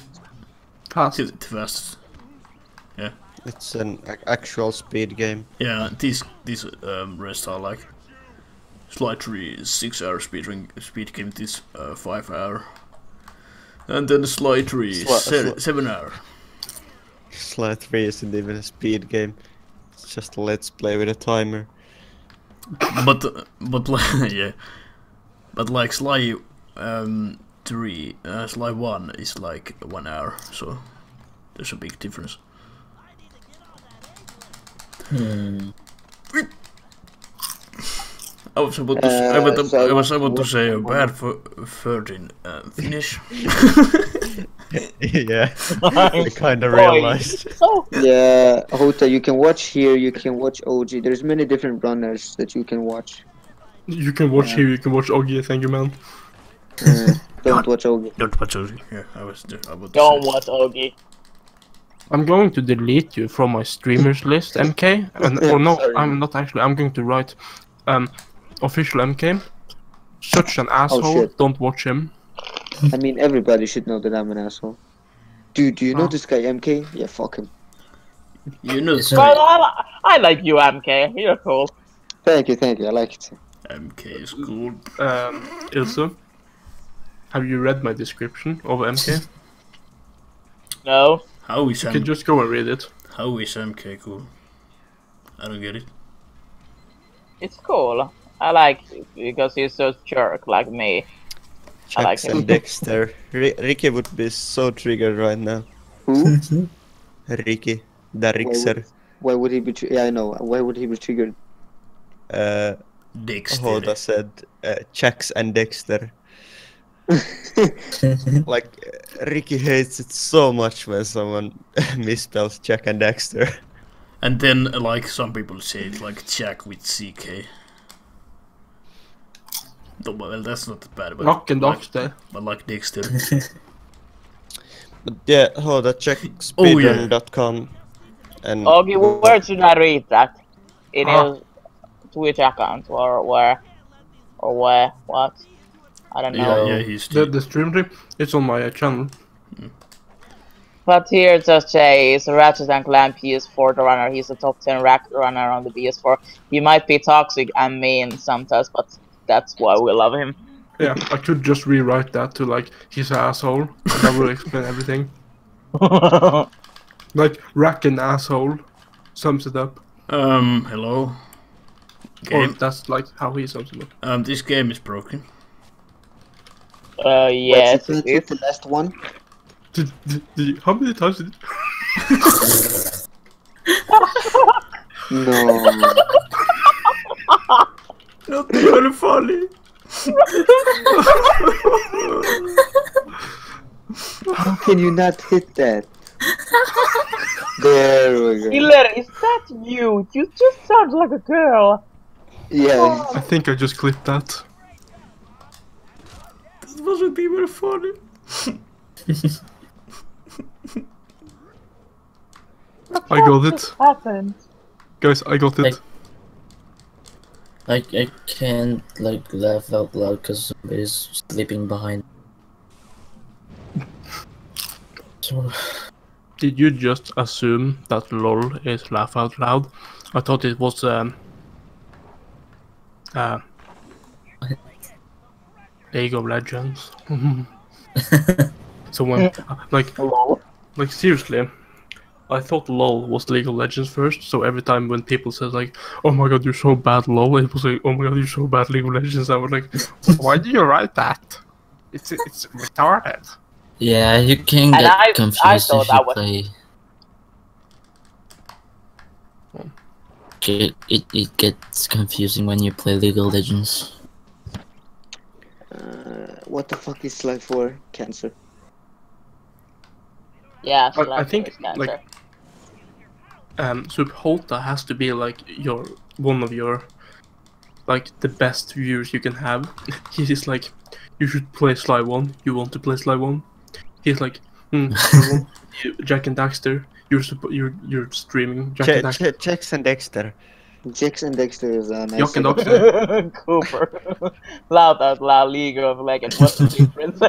Fast.
the the fastest.
It's an actual speed game.
Yeah, these these um, rest are like Sly Three six hour speed ring, speed game. This uh, five hour, and then Sly Three se-
Sly-
seven hour.
Sly 3 isn't even a speed game. It's just a let's play with a timer.
but but yeah, but like Sly um, Three, uh, Sly One is like one hour. So there's a big difference.
Hmm.
I was about to, s- I
Uh,
was,
so
I was about to say a bad for third in uh, Finnish.
yeah, I kind of realized.
Yeah, Hota, you can watch here, you can watch OG. There's many different runners that you can watch.
You can watch here. You can watch Oggy. Thank you, man.
Uh, don't watch OG.
Don't watch it. Yeah, I was just about to
don't
say.
watch Ogie.
I'm going to delete you from my streamers list, MK. And, or no,
Sorry.
I'm not actually. I'm going to write, um, official MK. Such an asshole.
shit.
Don't watch him.
I mean, everybody should know that I'm an asshole. Dude, do you know
Oh.
this guy MK? Yeah, fuck him.
You know,
So-
Well, I, I like you, MK. You're cool.
Thank you, thank you. I like it.
MK is cool.
Um, Ilse, have you read my description of MK?
No.
How is
You can
M-
just go and read it.
how is MK cool? I don't get it.
It's cool. I like it because he's so jerk like me. I like
Jackson
him.
Dexter. Ri- Ricky would be so triggered right now.
Who?
Ricky, the Rixer.
Why would he be? Tr- yeah, I know. Why would he be triggered?
Uh,
Dexter.
Hoda said uh, Jax and Dexter. Like, uh, Ricky hates it so much when someone misspells Jack and Dexter.
And then, like, some people say it like Jack with CK. Well, that's not bad, but
Rock and
like,
Dexter.
but like Dexter.
But yeah, Hoda, check
Oh, yeah.
speedrun.com. And
Ogie, where should I read that? In
Ah.
his Twitch account or where? Or where? What? I don't know.
yeah, yeah, he's
The,
the,
the stream trip, it's on my uh, channel.
But here it just says Ratchet and Clank PS4 runner. He's a top 10 rack runner on the PS4. He might be toxic and mean sometimes, but that's why we love him.
Yeah, I could just rewrite that to like he's an asshole. and that will explain everything. Like rack and asshole sums it up.
um, hello.
Or
Game.
that's like how he sums it up.
Um, this game is broken.
Uh, yes,
What's
it is.
the last one?
Did, did, did you, how many times did
No.
Not very funny.
How can you not hit that? There we go.
Killer, is that you? You just sound like a girl.
Yeah.
I think I just clipped that.
That wasn't even funny.
I got it.
Happened.
Guys, I got it.
Like I can't like laugh out loud because somebody's sleeping behind. So
Did you just assume that LOL is laugh out loud? I thought it was um uh League of Legends. so when like
Hello.
like seriously, I thought LOL was League of Legends first. So every time when people said like, "Oh my god, you're so bad LOL," it was like, "Oh my god, you're so bad League of Legends." I was like, "Why do you write that? It's it's retarded."
yeah, you can get
I- I
confused
thought
if you play. Oh. It, it it gets confusing when you play League of Legends.
Uh, what the fuck is life for? Cancer.
Yeah,
I- I think,
is cancer.
like, um, Subhota has to be like your one of your like the best viewers you can have. He's like, you should play Sly One. You want to play Sly One? He's like, hmm, I want you- Jack and Daxter. You're suppo- you're you're streaming Jack and
Che-
Daxter.
che- Checks and Dexter.
Jax and Dexter is a nice.
Jock and Daxter.
Cooper. loud out loud League of Legends. What's the difference?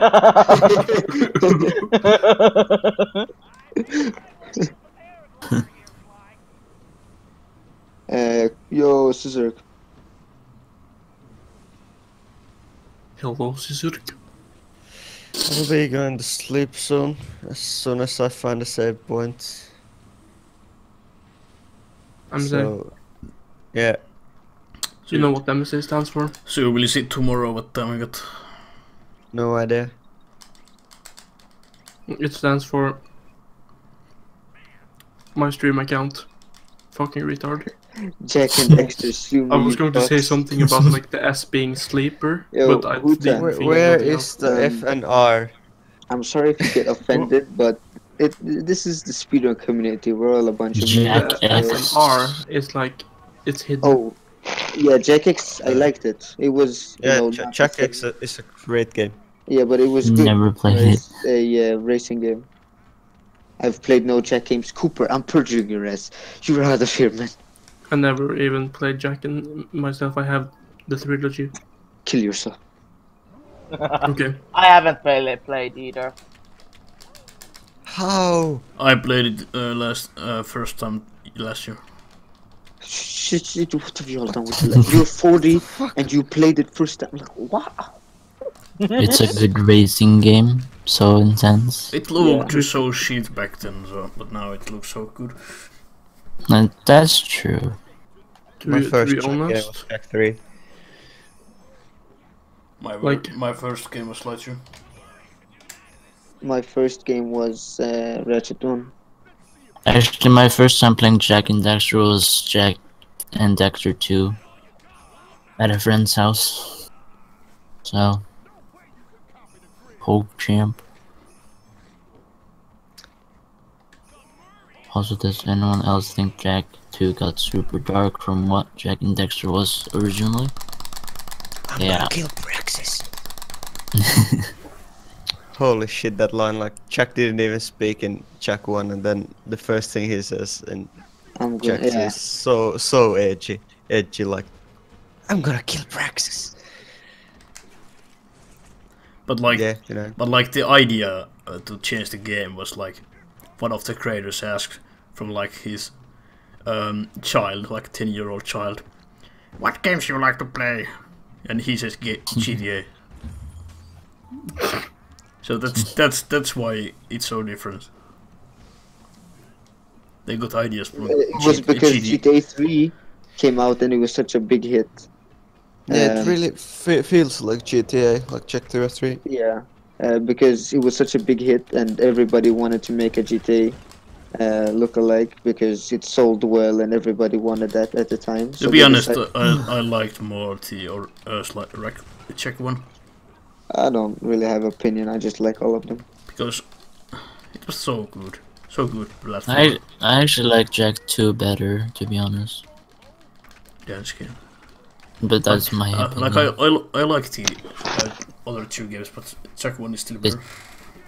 Uh, yo, Scissor.
Hello, Sisurk.
I'll be going to sleep soon, as soon as I find a save point.
I'm saying,
so, yeah.
you know what MSA stands for?
So will you see tomorrow what time we got?
No idea.
It stands for my stream account. Fucking retard.
Jack and Dexter assume
I was going to say something about like the S being sleeper,
Yo,
but I
who
didn't?
Where,
think
where
anything
is
else.
the
Um,
F and R?
I'm sorry if you get offended, but it this is the speedrun community. We're all a bunch of
Jack
idiots.
The
F.
S and R is like it's hidden.
Oh, yeah, Jak X. I liked it. It was you
Yeah,
know,
Ch-
not
Chuck
the
X is a- is a great game.
Yeah, but it was good.
Never played it.
A uh, racing game. I've played no Jak games. Cooper, I'm perjuring your ass. You're out of here, man.
I never even played Jack and myself. I have the trilogy.
Kill yourself.
Okay.
I haven't played played either.
How?
I played it uh, last uh, first time last year.
Shit, shit, what have you all done with your life? You're 40 and you played it first time. Like, what?
It's a good racing game, so intense.
It looked so shit back then, so, but now it looks so good.
And that's true.
To,
My
be- to
first
be
Chuck game was
honest,
Jak 3.
My
Like-
my first game was Light
My first game was uh, Ratchet 1.
Actually, my first time playing Jak and Daxter was Jak and Daxter 2 at a friend's house. So, Hulk champ. Also, does anyone else think Jak 2 got super dark from what Jak and Daxter was originally? I'm yeah.
Kill Praxis. Holy shit, that line, like, Chuck didn't even speak in Chuck 1, and then the first thing he says in
I'm
Jack
going yeah.
is so, so edgy. Edgy, like, I'm gonna kill Praxis.
But like,
yeah, you know.
but like the idea uh, to change the game was like one of the creators asked from like his um, child, like ten year old child, what games you like to play, and he says G- GTA. so that's that's that's why it's so different. They got ideas from
It was
G-
because
GT
GTA 3 came out and it was such a big hit.
Yeah, it
Um,
really fe- feels like GTA, like Jak 2 3.
Yeah, uh, because it was such a big hit and everybody wanted to make a GTA uh, look-alike because it sold well and everybody wanted that at the time.
To
So
be honest,
decided-
I, I liked more the or uh, sli- rec- the Czech one
I don't really have opinion. I just like all of them.
because it was so good, so good. Platform
I I actually like Jak 2 better, to be honest.
dance game.
But that's my
Uh,
opinion.
like I, I, I like the uh, other two games, but Czech one is still better.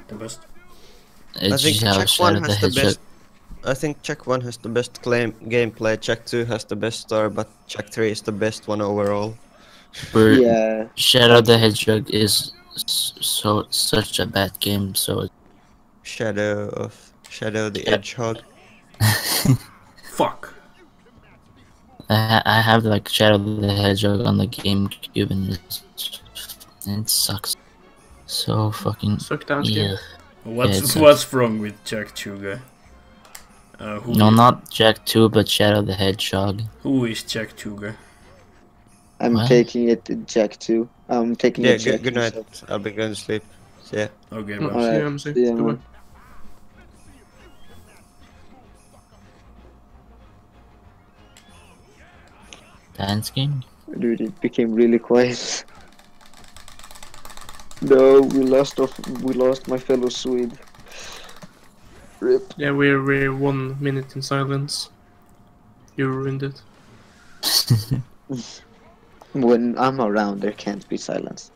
The best.
It
I think
just Jak
1 has the
Hedgehog.
best. I think Jak 1 has the best claim gameplay, Jak 2 has the best story, but Jak 3 is the best one overall.
Where
Yeah,
Shadow the Hedgehog is so such a bad game, so
Shadow of Shadow the
Yeah.
Hedgehog.
Fuck.
I, ha- I have like Shadow the Hedgehog on the GameCube and it's, it sucks. So fucking
Suck down
yeah.
game.
What's
it sucks.
what's wrong with Jak Two guy? Uh, who,
No, not Jak 2, but Shadow the Hedgehog.
who is Jak Two guy?
I'm
What?
taking it to Jack too. I'm taking
Yeah,
it Jack
good, good night.
myself.
I'll be going to sleep. Yeah.
Okay,
Mm,
well,
Alright,
see you, MC.
yeah,
Goodbye.
man.
Dance game?
Dude, it became really quiet. No, we lost off. We lost my fellow Swede. Rip.
Yeah, we're we're one minute in silence. You ruined it.
When I'm around, there can't be silence.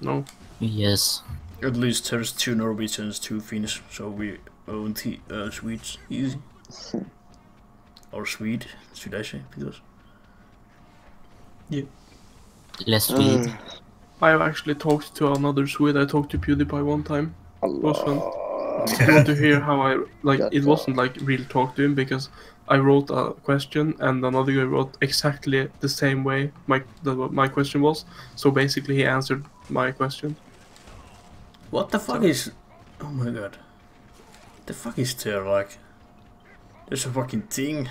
No.
yes.
at least there's two Norwegians, two Finns, so we own the uh, Swedes easy. or Swede, should I say? Because Yeah.
Less weed.
Uh,
I've actually talked to another Swede. I talked to PewDiePie one time. It was fun.
Allah.
You want to hear how I like?
That's
It wasn't like real talk to him because I wrote a question and another guy wrote exactly the same way my what my question was. So basically, he answered my question.
what the fuck is? Oh my god, the fuck is there? Like, there's a fucking thing.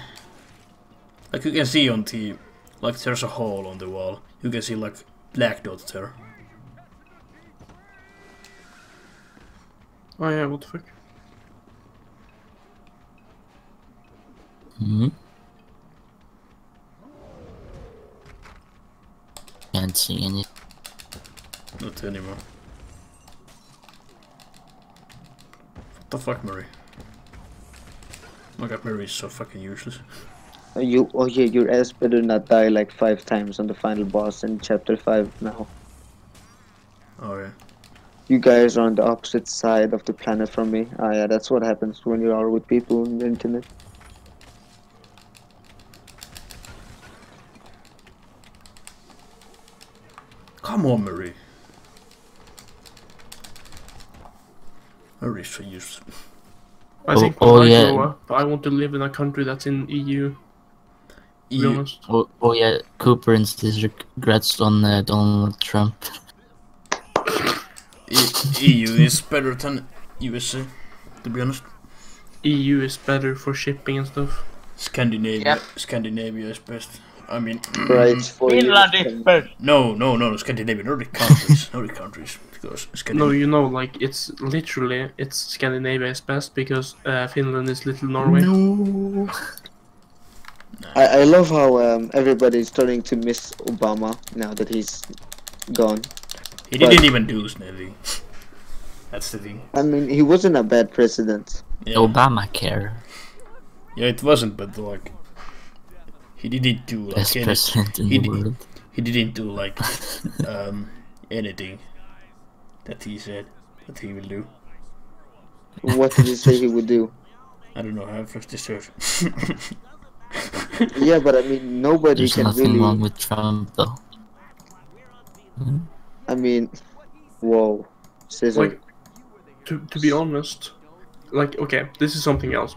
Like you can see on the, like there's a hole on the wall. You can see like black dots there.
Oh yeah, what the fuck?
Hmm Can't see any.
Not anymore. What the fuck, Murray? Oh my god, Murray is so fucking useless.
You, oh yeah, your ass better not die like five times on the final boss in chapter five now.
Oh yeah.
You guys are on the opposite side of the planet from me. Ah yeah, that's what happens when you are with people on the internet.
Come on, Marie. Murray is so.
I
Oh-
think
oh,
I
yeah.
grow up, I want to live in a country that's in EU.
EU.
Oh, oh yeah, Cooper insists regrets on uh, Donald Trump.
E- EU is better than USA, to be honest.
EU is better for shipping and stuff.
Scandinavia,
Yep.
Scandinavia is best. I mean,
Right.
Finland is best.
no, no, no, no, Scandinavia, Nordic countries, Nordic countries, because
No, you know, like it's literally it's Scandinavia is best because uh, Finland is little Norway.
No.
I, I love how um, everybody is starting to miss Obama now that he's gone.
He didn't even do anything. That's the thing.
I mean, he wasn't a bad president.
Yeah,
Obamacare.
yeah, it wasn't, but like, he didn't do like
Best
any,
president in
he
the
did-
world.
he didn't do like um anything that he said that he will do.
What did he say he would do?
I don't know. I have first search.
Yeah, but I mean, nobody
There's
can
nothing
really.
wrong with Trump though. Hmm?
I mean, whoa, Scissor.
Like, to to be honest, like okay, this is something else.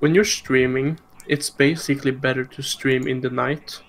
When you're streaming, it's basically better to stream in the night